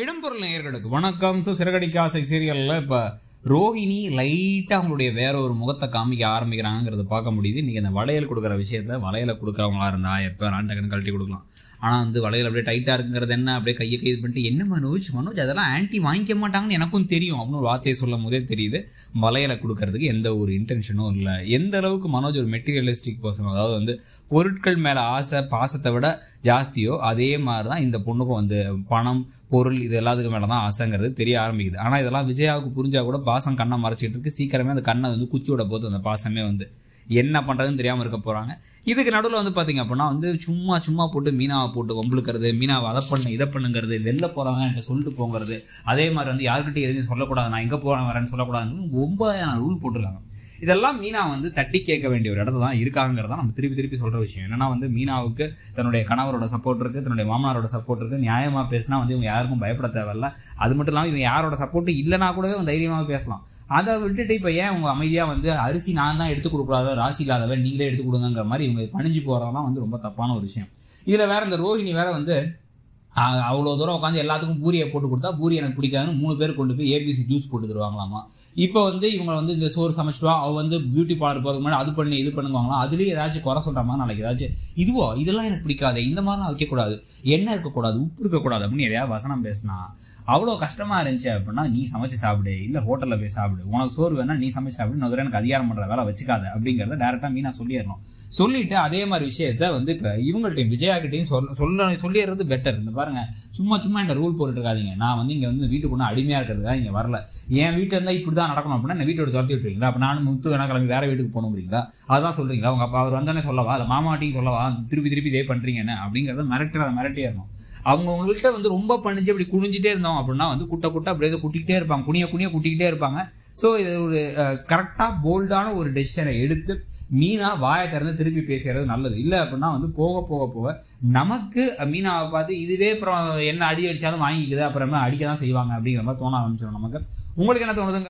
இடம்பொருள் நேயர்களுக்கு வணக்கம். ஸோ சிறகடிக்க ஆசை சீரியலில் இப்போ ரோஹிணி லைட்டாக அவங்களுடைய வேற ஒரு முகத்தை காமிக்க ஆரம்பிக்கிறாங்கிறத பார்க்க முடியுது. இன்றைக்கி அந்த வளையல் கொடுக்குற விஷயத்த வளையலை கொடுக்குறவங்களா இருந்தா எப்போ ஆண்டகன் கழட்டி கொடுக்கலாம். ஆனால் வந்து வளையல் அப்படியே டைட்டாக இருக்குங்கிறது என்ன? அப்படியே கையை கைது பண்ணிட்டு என்ன மனோஜ்? மனோஜ் அதெல்லாம் ஆன்ட்டி வாங்கிக்க மாட்டாங்கன்னு எனக்கும் தெரியும். அப்படின்னு ஒரு வார்த்தையை சொல்லும் போதே தெரியுது. வளையலை கொடுக்கறதுக்கு எந்த ஒரு இன்டென்ஷனும் இல்லை. எந்த அளவுக்கு மனோஜ் ஒரு மெட்டீரியலிஸ்டிக் பர்சன் அதாவது வந்து பொருட்கள் மேலே ஆசை பாசத்தை விட ஜாஸ்தியோ அதே மாதிரி தான் இந்த பொண்ணுக்கும் வந்து பணம் பொருள் இது எல்லாத்துக்கும் மேலே தான் ஆசைங்கிறது தெரிய ஆரம்பிக்குது. ஆனால் இதெல்லாம் விஜயாவுக்கு புரிஞ்சால் கூட பாசம் கண்ணை மறைச்சிட்டு இருக்கு. சீக்கிரமே அந்த கண்ணை வந்து குத்தி விட போது அந்த பாசமே வந்து என்ன பண்ணுறதுன்னு தெரியாமல் இருக்க போகிறாங்க இதுக்கு நடுவில் வந்து பார்த்தீங்க அப்படின்னா வந்து சும்மா சும்மா போட்டு மீனாவை போட்டு வம்புழுக்கிறது மீனாவை அதை பண்ணு இதை பண்ணுங்கிறது வெளில போகிறாங்க என்கிட்ட சொல்லிட்டு போங்கிறது. அதே மாதிரி வந்து யாருக்கிட்டையும் எதுவும் சொல்லக்கூடாது நான் எங்கே போகிறேன் வரேன்னு சொல்லக்கூடாதுன்னு ஒன்பதாயிரம் ரூல் போட்டிருக்காங்க. இதெல்லாம் மீனா வந்து தட்டி கேட்க வேண்டிய ஒரு இடத்துல தான் இருக்காங்கிறதா நம்ம திருப்பி திருப்பி சொல்கிற விஷயம். என்னன்னா வந்து மீனாவுக்கு தன்னுடைய கணவரோட சப்போர்ட் இருக்குது தன்னுடைய மாமனாரோட சப்போர்ட் இருக்குது நியாயமாக பேசினா வந்து இவங்க யாருக்கும் பயப்பட தேவையில்ல. அது மட்டும் இல்லாமல் இவங்க யாரோட சப்போர்ட் இல்லைனா கூடவே தைரியமாக பேசலாம். அதை விட்டுட்டு இப்போ ஏன் அவங்க அமைதியாக வந்து அரிசி நான் தான் எடுத்து கொடுக்கூடாது ராசி இல்லாதவன் நீங்களே எடுத்து கொடுங்கிற மாதிரி இவங்க பணிஞ்சு போகிறதெல்லாம் வந்து ரொம்ப தப்பான ஒரு விஷயம். இதில் வேற இந்த ரோஹிணி வேற வந்து அவ்வளோ தூரம் உட்காந்து எல்லாத்துக்கும் பூரியை போட்டு கொடுத்தா பூரி எனக்கு பிடிக்காதுன்னு மூணு பேர் கொண்டு போய் ஏபிசி ஜூஸ் போட்டு தருவாங்களாமா. இப்போ வந்து இவங்க வந்து இந்த சோறு சமைச்சிட்டு அவள் அவ வந்து பியூட்டி பார்லர் போகிறதுக்கு முன்னாடி அது பண்ணி இது பண்ணுவாங்களாம். அதுலேயே ஏதாச்சும் குறை சொல்கிற மாதிரி நாளைக்கு ஏதாச்சும் இதுவோ? இதெல்லாம் எனக்கு பிடிக்காது. இந்த மாதிரிலாம் வைக்கக்கூடாது. எண்ணெய் இருக்கக்கூடாது உப்பு இருக்கக்கூடாது அப்படின்னு எதையாவது வசனம் பேசினா அவ்வளோ கஷ்டமாக இருந்துச்சு அப்படின்னா நீ சமைச்சு சாப்பிடு. இல்லை ஹோட்டலில் போய் சாப்பிடு. உனக்கு சோறு வேணா நீ சமைச்சு சாப்பிடு. இன்னொரு எனக்கு அதிகாரம் பண்ணுற வேலை வச்சுக்காத அப்படிங்கிறத டேரெக்டாக மீனா சொல்லிடணும். சொல்லிட்டு அதே மாதிரி விஷயத்த வந்து இப்போ இவங்கள்ட்டையும் விஜயாக்கிட்டையும் சொல்ல சொல்ல சொல்லிடுறது பெட்டர் இந்த பாருங்க சும்மா சும்மா இந்த ரூல் போட்டுட்டு இருக்காதீங்க நான் வந்து இங்கே வந்து வீட்டுக்குள்ள அடிமையாக இருக்கிறதுக்காக இங்கே வரல. என் வீட்டில் இருந்தால் இப்படி தான் நடக்கணும் அப்படின்னா என்ன வீட்டோட துரத்தி விட்டுருவீங்களா? அப்போ நானும் முத்து வேணா கிளம்பி வேற வீட்டுக்கு போகணுங்கிறீங்களா அதான் சொல்றீங்களா? உங்கள் அப்பா அவர் வந்தோடனே சொல்லவா? அதை மாமாட்டியும் சொல்லவா? திருப்பி திருப்பி இதே பண்ணுறீங்க என்ன? அப்படிங்கிறத மிரட்டுறத மிரட்டியே இருக்கும் அவங்க உங்கள்கிட்ட வந்து ரொம்ப பண்ணிச்சு அப்படி குனிஞ்சிட்டே இருந்தோம் அப்படின்னா வந்து குட்டை குட்டை அப்படியே குட்டிகிட்டே குட்டிக்கிட்டே இருப்பாங்க. குனிய குனிய குட்டிக்கிட்டே இருப்பாங்க. ஸோ இது ஒரு கரெக்டாக போல்டான ஒரு டெசிஷனை எடுத்து மீனா வாயை திறந்து திருப்பி பேசுறது நல்லது. இல்லை அப்படின்னா வந்து போக போக போக நமக்கு மீனாவை பார்த்து இதுவே அப்புறம் என்ன அடி அடித்தாலும் வாங்கிக்குது அப்புறமா அடிக்க தான் செய்வாங்க அப்படிங்கிற மாதிரி தோண ஆரம்பிச்சிடும் நமக்கு. உங்களுக்கு என்ன தோணுதுங்க?